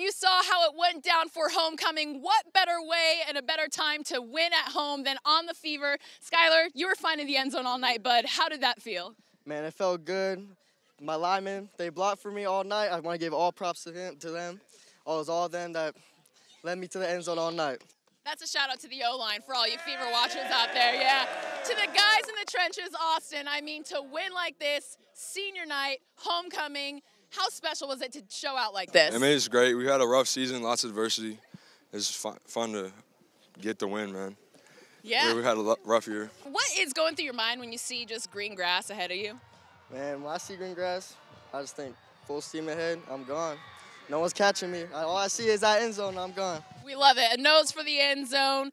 you saw how it went down for homecoming. What better way and a better time to win at home than on the fever? Skylar, you were finding the end zone all night, bud. How did that feel? Man, it felt good. My linemen, they blocked for me all night. I want to give all props to him, to them. All it was all them that led me to the end zone all night. That's a shout out to the O line for all you fever watchers out there. Yeah. To the guys in the trenches, Austin. I mean, to win like this, senior night, homecoming, how special was it to show out like this? I mean, it's great. We had a rough season, lots of adversity. It's fun, fun to get the win, man. Yeah. We, we had a rough year. What is going through your mind when you see just green grass ahead of you? Man, when I see green grass, I just think full steam ahead. I'm gone. No one's catching me. All I see is that end zone. I'm gone. We love it. A nose for the end zone.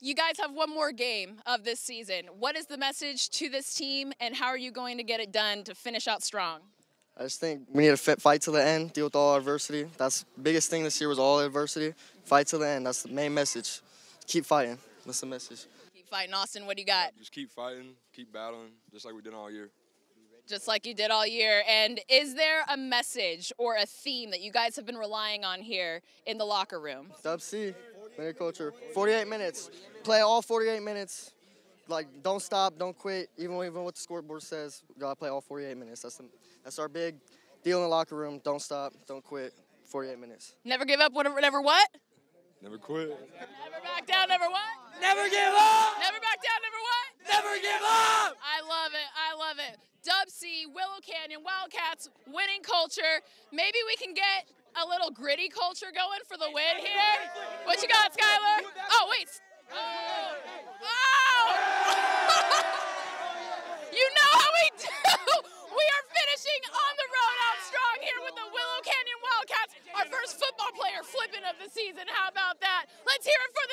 You guys have one more game of this season. What is the message to this team, and how are you going to get it done to finish out strong? I just think we need to fit, fight to the end, deal with all adversity. That's the biggest thing this year was all adversity. Fight to the end. That's the main message. Keep fighting. That's the message. Keep fighting, Austin. What do you got? Just keep fighting, keep battling, just like we did all year. Just like you did all year. And is there a message or a theme that you guys have been relying on here in the locker room? Dub C, minute culture. 48 minutes. Play all 48 minutes. Like, don't stop, don't quit. Even even what the scoreboard says, we gotta play all 48 minutes. That's the, that's our big deal in the locker room. Don't stop, don't quit. 48 minutes. Never give up, whatever, never what? Never quit. Never back down, never what? Never give up! Never back down, never what? Never give up! I love it. I love it. Dub C, Willow Canyon, Wildcats, winning culture. Maybe we can get a little gritty culture going for the win here. What you got, Skylar? Oh, wait. Oh. Oh. you know how we do. We are finishing on the road out strong here with the Willow Canyon Wildcats. Our first football player flipping of the season. How about that? Let's hear it for